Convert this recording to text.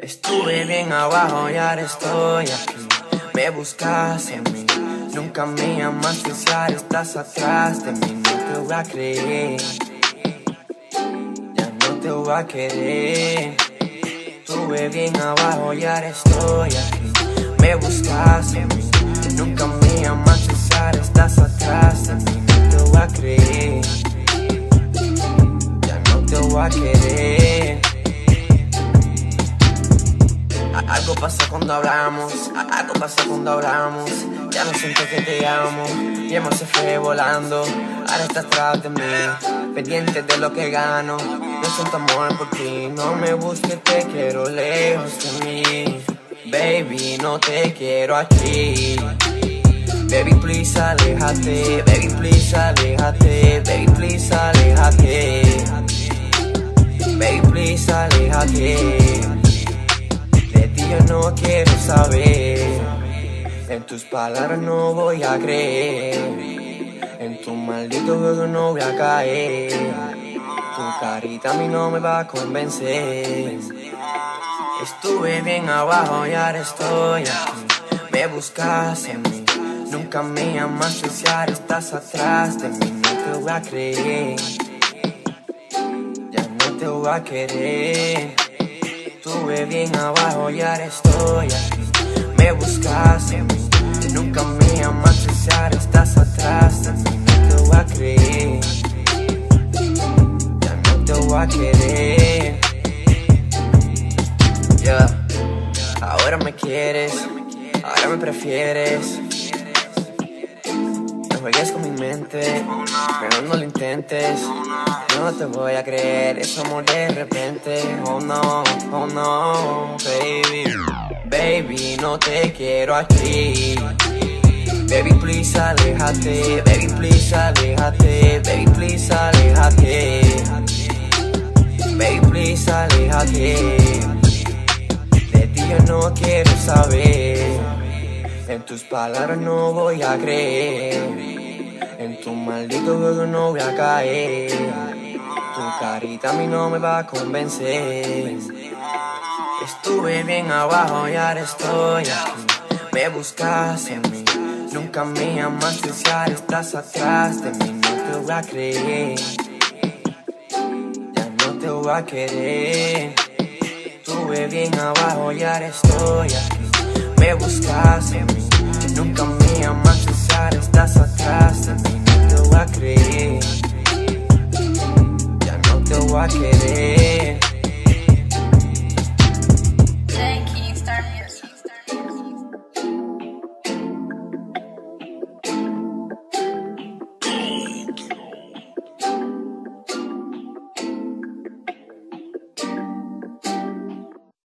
Estuve bien abajo y ahora estoy aquí. Me buscas en mí. Nunca me llamaste si ahora estás atrás de mí. No te voy a creer. Ya no te voy a querer. Estuve bien abajo y ahora estoy aquí. Me buscas. Nunca me llamaste si ahora estás atrás de mí. No te voy a creer. Ya no te voy a querer. Algo pasa cuando hablamos, algo pasa cuando hablamos. Ya no siento que te amo, mi amor se fue volando. Ahora estás atrás de mí, pendiente de lo que gano. No siento amor por ti, no me busques, te quiero lejos de mí. Baby, no te quiero aquí. Baby, please, aléjate. Baby, please, aléjate. Baby, please, aléjate. Baby, please, aléjate. De ti yo no quiero saber. En tus palabras no voy a creer. En tu maldito juego no voy a caer. Tu carita a mí no me va a convencer. Estuve bien abajo y ahora estoy aquí. Me buscas en mí. Nunca me llamaste si ahora estás atrás de mí. No te voy a creer. Ya no te voy a querer. Estuve bien abajo y ahora estoy aquí. Me buscas en mí. Nunca me llamaste si ahora estás atrás de mí. No te voy a creer. Ya no te voy a querer. Ahora me quieres. Ahora me prefieres. No juegues con mi mente. Pero no lo intentes. No te voy a creer. Es amor de repente. Oh no, oh no, baby. Baby, no te quiero aquí. Baby, please, aléjate. Baby, please, aléjate. Baby, please, aléjate. Baby, please, aléjate. En tus palabras no voy a creer. En tu maldito juego no voy a caer. Tu carita a mí no me va a convencer. Estuve bien abajo y ahora estoy aquí. Me buscas en mí. Nunca me llamaste si ahora estás atrás de mí. No te voy a creer. Ya no te voy a querer. Estuve bien abajo y ahora estoy aquí. Me buscas en mí. Nunca me llamaste si ahora estás atrás de mí. No te voy a creer. Ya no te voy a querer.